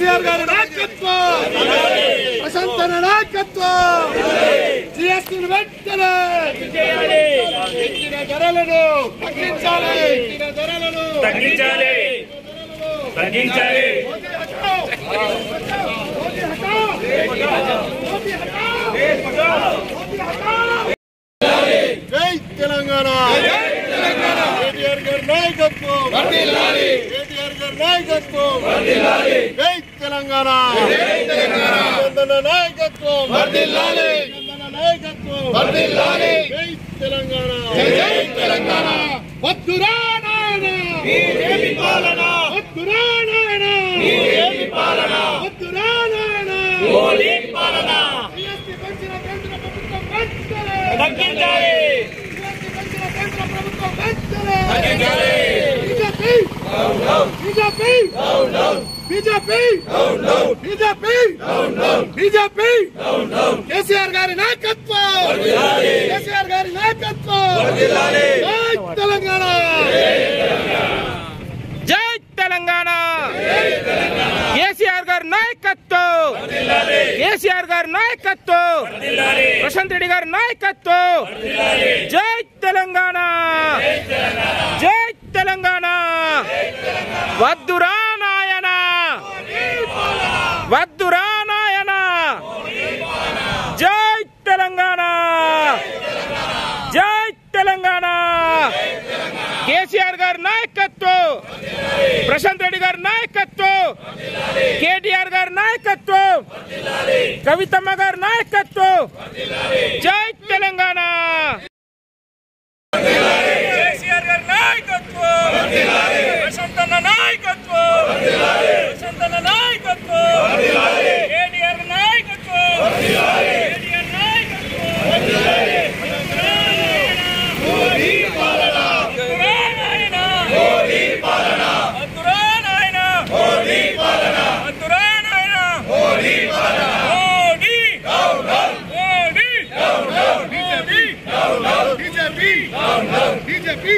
కేసీఆర్ గారి నాయకత్వం. ప్రశాంతన నాయకత్వం. జిఎస్టీని వెంటనే ధరలను తగ్గించాలి. ధరలను తగ్గించాలి. తగ్గించాలి. జై తెలంగాణ. కేటీఆర్ గారి నాయకత్వం. కేటీఆర్ గారి నాయకత్వం. తెలంగాణ. నాయకత్వం. తెలంగాణ వద్దురా పాలన. వద్దురా పాలన. వద్దురా పాలన. తగ్గించాలి. ప్రభుత్వం వెంటనే BJP. BJP! BJP! BJP! KCR గారి నాయకత్వం! కేసీఆర్ గారి నాయకత్వం! జై తెలంగాణ! జై తెలంగాణ! కేసీఆర్ గారి నాయకత్వం! కేసీఆర్ గారి నాయకత్వం! ప్రశాంత్ రెడ్డి గారి నాయకత్వం! జై తెలంగాణ! జై తెలంగాణ! వద్దురా నాయన వద్దురా నాయన జై తెలంగాణ జై తెలంగాణ కేసీఆర్ గారి నాయకత్వం ప్రశాంత్ రెడ్డి గారి నాయకత్వం. కేటీఆర్ గారి నాయకత్వం. కవితమ్మ గారి నాయకత్వం. జై తెలంగాణ. కేసీఆర్ గారి నాయకత్వం. ప్రశాంతన్న నాయకత్వం. ప్రశాంతన్న నాయకత్వం. బీజేపీ బీజేపీ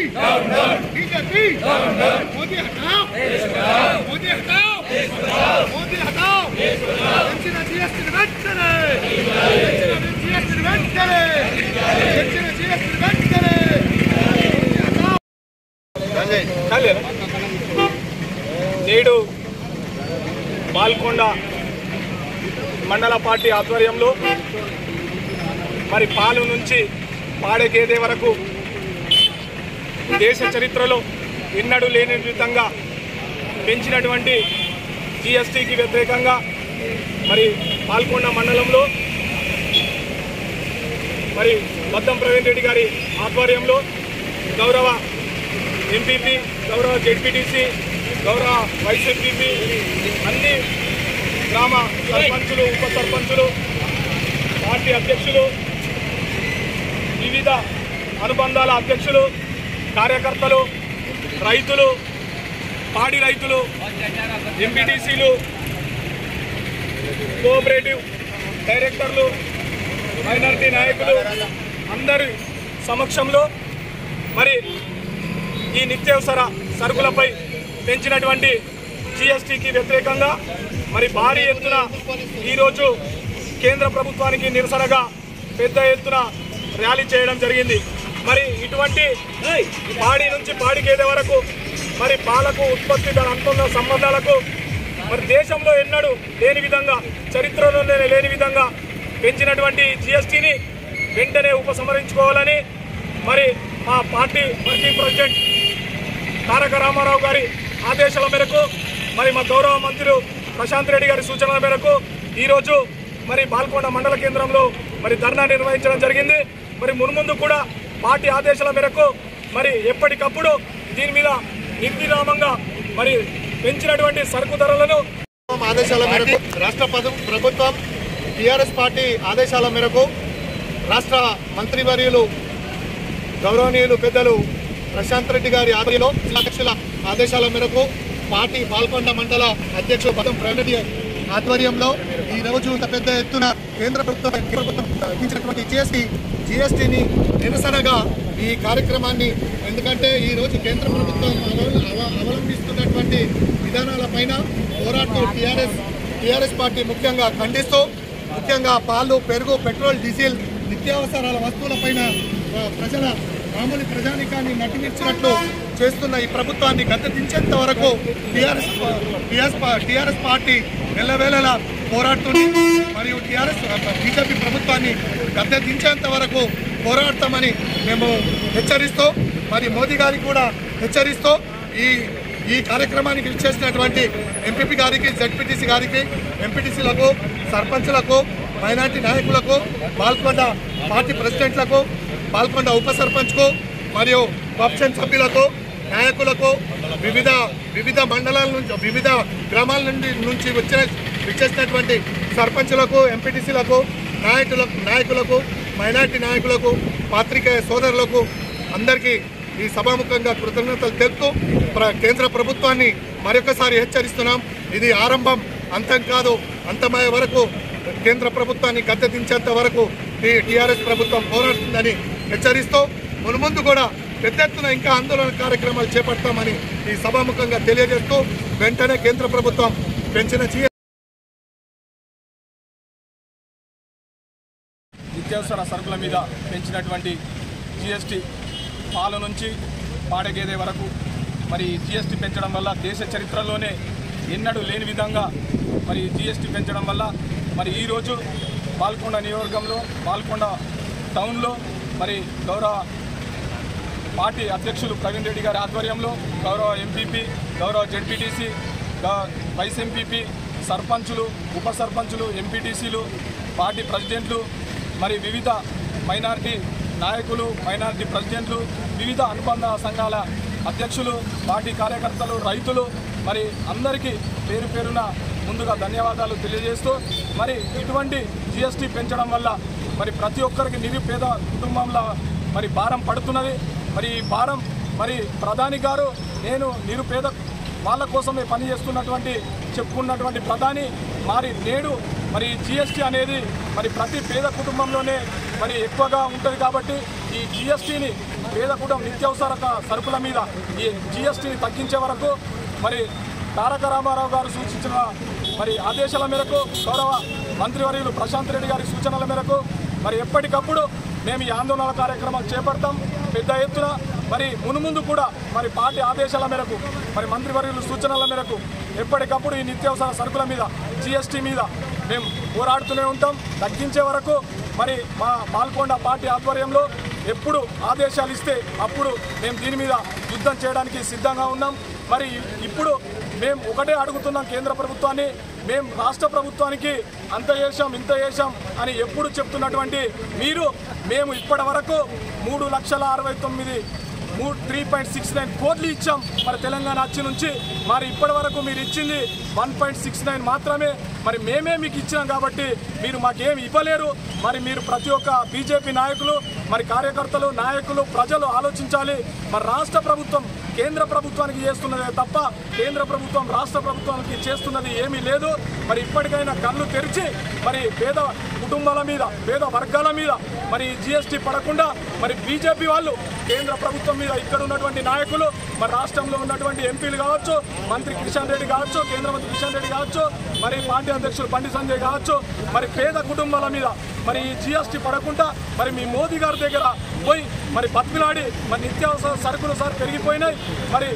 బీజేపీ మోదీ హటావ్ మోదీ హటావ్ మోదీ హటావ్ పెంచిన జీఎస్టీని వెంటనే పెంచిన జీఎస్టీని నేడు పాల్కొండ మండల పార్టీ ఆధ్వర్యంలో మరి పాలు నుంచి పాడగేదే వరకు దేశ చరిత్రలో ఎన్నడూ లేని విధంగా పెంచినటువంటి జిఎస్టీకి వ్యతిరేకంగా మరి పాల్కొండ మండలంలో మరి బద్దం ప్రవీణ్ రెడ్డి గారి ఆధ్వర్యంలో గౌరవ ఎంపీపీ గౌరవ జెడ్పీటీసీ గౌరవ వైస్ ఎంపీపీ అన్ని గ్రామ సర్పంచులు ఉప సర్పంచులు పార్టీ అధ్యక్షులు వివిధ అనుబంధాల అధ్యక్షులు కార్యకర్తలు రైతులు పాడి రైతులు ఎంపీటీసీలు కోఆపరేటివ్ డైరెక్టర్లు మైనారిటీ నాయకులు అందరి సమక్షంలో మరి ఈ నిత్యావసర సరుకులపై పెంచినటువంటి జిఎస్టీకి వ్యతిరేకంగా మరి భారీ ఎత్తున ఈరోజు కేంద్ర ప్రభుత్వానికి నిరసనగా పెద్ద ఎత్తున ర్యాలీ చేయడం జరిగింది. మరి ఇటువంటి పాడి నుంచి పాడి గేదె వరకు మరి పాలకు ఉత్పత్తి దాని అనుకున్న సంబంధాలకు మరి దేశంలో ఎన్నడూ లేని విధంగా చరిత్రలోనే లేని విధంగా పెంచినటువంటి జిఎస్టీని వెంటనే ఉపసంహరించుకోవాలని మరి మా party working president Taraka Rama Rao గారి ఆదేశాల మేరకు మరి మా గౌరవ మంత్రులు ప్రశాంత్ రెడ్డి గారి సూచనల మేరకు ఈరోజు మరి బాల్కొండ మండల కేంద్రంలో మరి ధర్నా నిర్వహించడం జరిగింది. మరి మున్ముందు కూడా పార్టీ ఆదేశాల మేరకు మరి ఎప్పటికప్పుడు దీని మీద నిర్విరామంగా మరి పెంచినటువంటి సరుకు ధరలను ఆదేశాల మేరకు రాష్ట్ర ప్రభుత్వం టిఆర్ఎస్ పార్టీ ఆదేశాల మేరకు రాష్ట్ర మంత్రివర్యులు గౌరవనీయులు పెద్దలు ప్రశాంత్ రెడ్డి గారి ఆధ్వర్యంలో అధ్యక్షుల ఆదేశాల మేరకు పార్టీ పాల్కొండ మండల అధ్యక్షుడు పదం ప్రణడి ఆధ్వర్యంలో ఈరోజు ఇంత పెద్ద ఎత్తున కేంద్ర ప్రభుత్వం కేంద్ర ప్రభుత్వం జిఎస్టీ జిఎస్టీని నిరసనగా ఈ కార్యక్రమాన్ని ఎందుకంటే ఈరోజు కేంద్ర ప్రభుత్వం అవ- అవలంబిస్తున్నటువంటి విధానాలపైన పోరాటం టీఆర్ఎస్ టీఆర్ఎస్ పార్టీ ముఖ్యంగా ఖండిస్తూ ముఖ్యంగా పాలు పెరుగు పెట్రోల్ డీజిల్ నిత్యావసరాల వస్తువులపైన ప్రజల మామూలు ప్రజానికాన్ని నటించినట్లు చేస్తున్న ఈ ప్రభుత్వాన్ని గద్దెదించేంత వరకు టీఆర్ఎస్ టీఆర్ఎస్ టీఆర్ఎస్ పార్టీ వెళ్ళవేళలా పోరాడుతుంది. మరియు టీఆర్ఎస్ బీజేపీ ప్రభుత్వాన్ని గద్దెదించేంత వరకు పోరాడతామని మేము హెచ్చరిస్తూ మరి మోదీ గారికి కూడా హెచ్చరిస్తూ ఈ ఈ కార్యక్రమానికి ఇచ్చేసినటువంటి ఎంపీపీ గారికి జడ్పీటీసీ గారికి ఎంపీటీసీలకు సర్పంచ్లకు మైనార్టీ నాయకులకు పాల్గొండ పార్టీ ప్రెసిడెంట్లకు పాల్గొండ ఉప సర్పంచ్కు మరియు ఆప్షన్ సభ్యులకు నాయకులకు వివిధ వివిధ మండలాల నుంచి వివిధ గ్రామాల నుండి నుంచి వచ్చిన విచ్చేసినటువంటి సర్పంచులకు ఎంపీటీసీలకు నాయకులకు నాయకులకు మైనార్టీ నాయకులకు పాత్రికేయ సోదరులకు అందరికీ ఈ సభాముఖంగా కృతజ్ఞతలు తెలుపుతూ కేంద్ర ప్రభుత్వాన్ని మరొకసారి హెచ్చరిస్తున్నాం. ఇది ఆరంభం అంతం కాదు అంతమయ్యే వరకు కేంద్ర ప్రభుత్వాన్ని గద్దెదించేంత వరకు టీఆర్ఎస్ ప్రభుత్వం పోరాడుతుందని హెచ్చరిస్తూ మున్ముందు కూడా పెద్ద ఎత్తున ఇంకా ఆందోళన కార్యక్రమాలు చేపడతామని ఈ సభాముఖంగా తెలియజేస్తూ వెంటనే కేంద్ర ప్రభుత్వం పెంచిన జీ నిత్యావసర సరుకుల మీద పెంచినటువంటి జిఎస్టీ పాల నుంచి పాడగేదే వరకు మరి జిఎస్టీ పెంచడం వల్ల దేశ చరిత్రలోనే ఎన్నడూ లేని విధంగా మరి జిఎస్టీ పెంచడం వల్ల మరి ఈరోజు పాల్కొండ నియోజకవర్గంలో పాల్కొండ టౌన్లో మరి గౌరవ పార్టీ అధ్యక్షులు ప్రవీణ్ రెడ్డి గారి ఆధ్వర్యంలో గౌరవ ఎంపీపీ గౌరవ జెడ్పీటీసీ వైస్ ఎంపీపీ సర్పంచులు ఉప సర్పంచులు ఎంపీటీసీలు పార్టీ ప్రెసిడెంట్లు మరి వివిధ మైనార్టీ నాయకులు మైనార్టీ ప్రెసిడెంట్లు వివిధ అనుబంధ సంఘాల అధ్యక్షులు పార్టీ కార్యకర్తలు రైతులు మరి అందరికీ పేరు పేరున ముందుగా ధన్యవాదాలు తెలియజేస్తూ మరి ఇటువంటి జిఎస్టీ పెంచడం వల్ల మరి ప్రతి ఒక్కరికి నిరుపేద కుటుంబంలో మరి భారం పడుతున్నది. మరి ఈ భారం మరి ప్రధాని గారు నేను నిరుపేద వాళ్ళ కోసమే పనిచేస్తున్నటువంటి చెప్పుకున్నటువంటి ప్రధాని మరి నేడు మరి జిఎస్టీ అనేది మరి ప్రతి పేద కుటుంబంలోనే మరి ఎక్కువగా ఉంటుంది కాబట్టి ఈ జిఎస్టీని పేద కుటుంబం నిత్యావసర సరుకుల మీద ఈ జిఎస్టీని తగ్గించే వరకు మరి తారక రామారావు గారు సూచించిన మరి ఆదేశాల మేరకు గౌరవ మంత్రివర్యులు ప్రశాంత్ రెడ్డి గారి సూచనల మేరకు మరి ఎప్పటికప్పుడు మేము ఈ ఆందోళన కార్యక్రమాలు చేపడతాం. పెద్ద ఎత్తున మరి మునుముందు కూడా మరి పార్టీ ఆదేశాల మేరకు మరి మంత్రివర్యుల సూచనల మేరకు ఎప్పటికప్పుడు ఈ నిత్యావసర సరుకుల మీద జిఎస్టీ మీద మేము పోరాడుతూనే ఉంటాం. తగ్గించే వరకు మరి మా పాల్కొండ పార్టీ ఆధ్వర్యంలో ఎప్పుడు ఆదేశాలు ఇస్తే అప్పుడు మేము దీని మీద యుద్ధం చేయడానికి సిద్ధంగా ఉన్నాం. మరి ఇప్పుడు మేము ఒకటే అడుగుతున్నాం కేంద్ర ప్రభుత్వాన్ని మేము రాష్ట్ర ప్రభుత్వానికి అంత చేశాం ఇంత చేశాం అని ఎప్పుడు చెప్తున్నటువంటి మీరు మేము ఇప్పటి వరకు మూడు లక్షల అరవై తొమ్మిది మూడు త్రీ పాయింట్ సిక్స్ నైన్ కోట్లు ఇచ్చాం మరి తెలంగాణ వచ్చి నుంచి. మరి ఇప్పటి వరకు మీరు ఇచ్చింది వన్ పాయింట్ సిక్స్ నైన్ మాత్రమే. మరి మేమే మీకు ఇచ్చినాం కాబట్టి మీరు మాకేమి ఇవ్వలేరు. మరి మీరు ప్రతి ఒక్క బీజేపీ నాయకులు మరి కార్యకర్తలు నాయకులు ప్రజలు ఆలోచించాలి. మరి రాష్ట్ర ప్రభుత్వం కేంద్ర ప్రభుత్వానికి చేస్తున్నదే తప్ప కేంద్ర ప్రభుత్వం రాష్ట్ర ప్రభుత్వానికి చేస్తున్నది ఏమీ లేదు. మరి ఇప్పటికైనా కళ్ళు తెరిచి మరి పేద కుటుంబాల మీద పేద వర్గాల మీద మరి జిఎస్టీ పడకుండా మరి బీజేపీ వాళ్ళు కేంద్ర ప్రభుత్వం మీద ఇక్కడ ఉన్నటువంటి నాయకులు మరి రాష్ట్రంలో ఉన్నటువంటి ఎంపీలు కావచ్చు మంత్రి కిషన్ రెడ్డి కావచ్చు కేంద్ర మంత్రి కిషన్ రెడ్డి కావచ్చు మరి పార్టీ అధ్యక్షులు బండి సంజయ్ కావచ్చు మరి పేద కుటుంబాల మీద మరి ఈ జిఎస్టీ పడకుండా మరి మీ మోదీ గారి దగ్గర పోయి మరి బతికిలాడి మరి నిత్యావసర సరుకులు సార్ పెరిగిపోయినాయి. మరి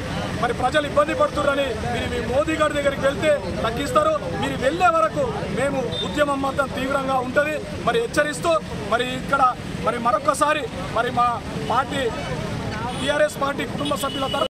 మరి ప్రజలు ఇబ్బంది పడుతున్నారని మీరు మీ మోదీ గారి దగ్గరికి వెళ్తే తగ్గిస్తారు. మీరు వెళ్ళే వరకు మేము ఉద్యమం మొత్తం తీవ్రంగా ఉంటుంది. మరి హెచ్చరిస్తూ మరి ఇక్కడ మరి మరొకసారి మరి మా పార్టీ టీఆర్ఎస్ పార్టీ కుటుంబ సభ్యుల తరఫున